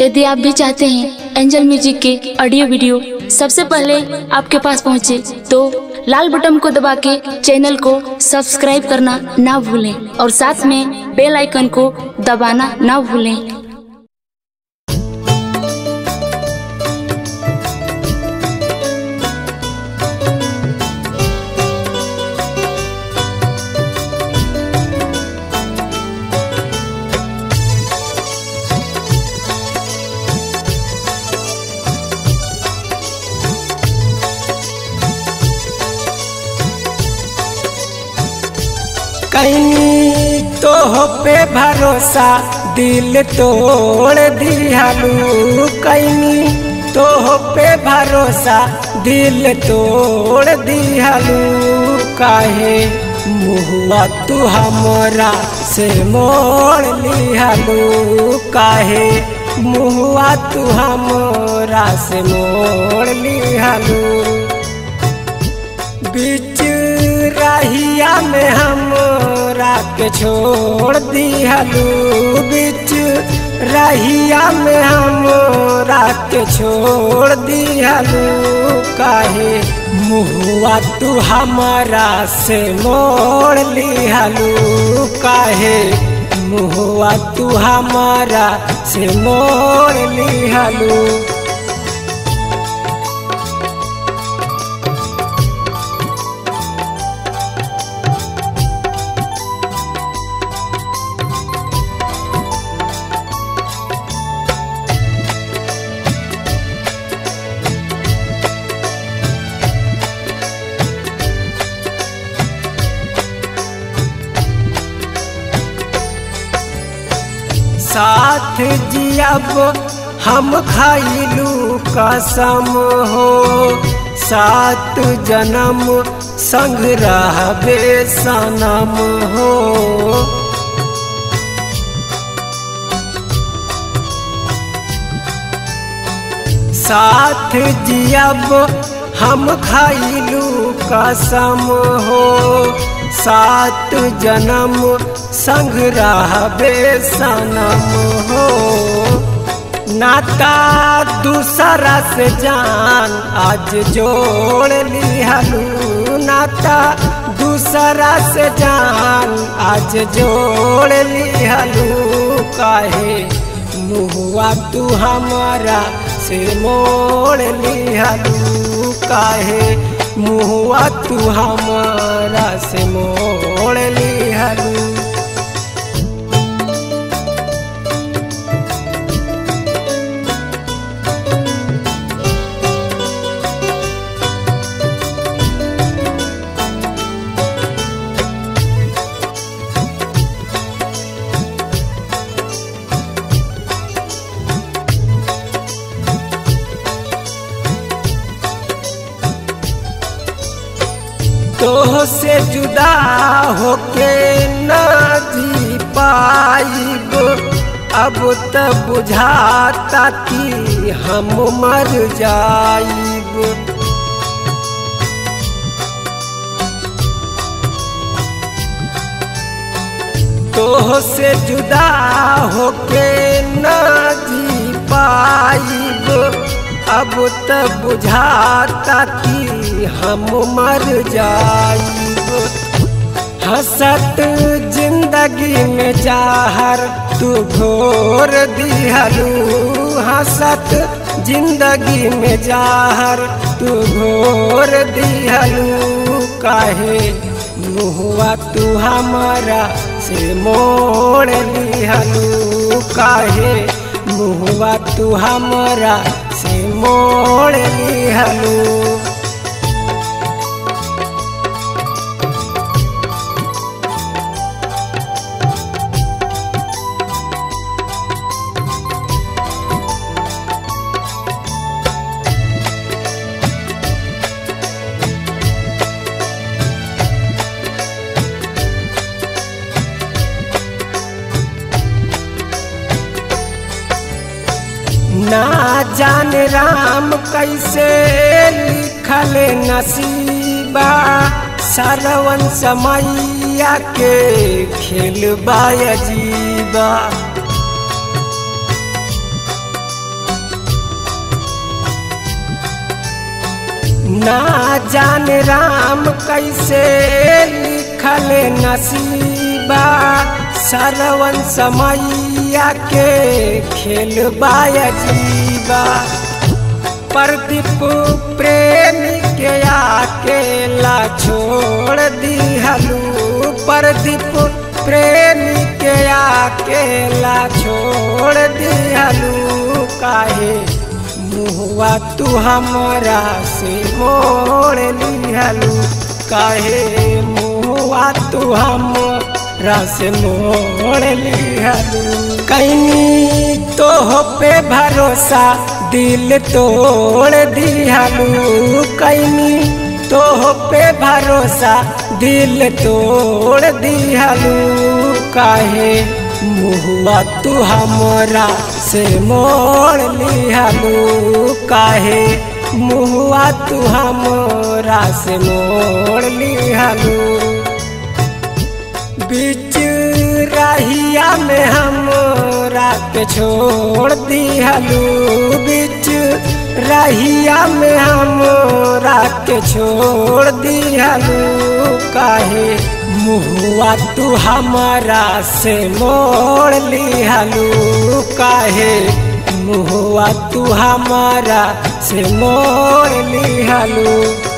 यदि आप भी चाहते हैं एंजल म्यूज़िक के ऑडियो वीडियो सबसे पहले आपके पास पहुँचे तो लाल बटन को दबा के चैनल को सब्सक्राइब करना ना भूलें और साथ में बेल आइकन को दबाना ना भूलें। कहीं तो पे भरोसा दिल तोड़ दियालू तो पे भरोसा दिल तोड़ दियालू काहे मुहुआ तू हमारा से मोड़ लियालू काहे मुहुआ तू हमारा से मोड़ लियालू बीच रहिया में हमरा के छोड़ दी दिहलू बीच। रहिया में हमरा के छोड़ दी दिहलू काहे? मुहुआ, तू हमारा से मोड़ लिहलू काहे? मुहुआ, तू हमारा से मोड़ लिहलू। साथ जियब, हम खाइलू कसम हो। सात जन्म संग रहबे सनम हो। साथ जियब, हम खाइलू कसम हो। सात जन्म संग रहबे सनम हो। नाता दूसरा से जान आज जोड़ लिहलू। नाता दूसरा से जान आज जोड़ लिहलू। काहे, मुहुआ तू हमारा से मोड़ लिहलू। काहे मुहुआ तू हमारा से मोड़ लिहलू तो से जुदा होके न जी पाइब। अब त बुझाता कि हम मर जाइब। तो से जुदा होके न जी पाइब। अब त बुझाता कि हम मर जाइब। हसत ज़िंदगी में जाहर, तू घोर दिहलू हसत ज़िंदगी में जाहर, तू घोर दिहलू काहे, मुहुआ तू हमारा से मोड़ लिहलू। काहे, मुहुआ तू हमारा मोड़ लिहलू ना जान राम कैसे लिखल नसीबा? सरवन समैया के खेल बाजीबा ना जान राम कैसे लिखल नसीबा? सरवन समैया के खेल बाजीबा जीवा प्रदीप प्रेम के अकेला छोड़ दिहलू प्रदीप प्रेम के अकेला छोड़ दिहलू काहे? मुहुआ, तू हमरा से मोड़ लिहलू काहे? मुहुआ, तू हमरा से मोड़ लिहलू कहीं तो पे भरोसा, दिल तोड़ दिहलू कहीं तो पे भरोसा, दिल तोड़ दिहलू काहे मुहुआ तू हमरा से मोड़ लिहलू काहे मुहुआ तू हमरा से मोड़ लिहलू बीच रहिया में हमरा के छोड़ दी दिहलू। बीच रहिया में हमरा के छोड़ दी दिहलू। काहे, मुहुआ तू हमारा से मोड़ लिहलू। काहे, मुहुआ तू हमारा से मोड़ लिहलू।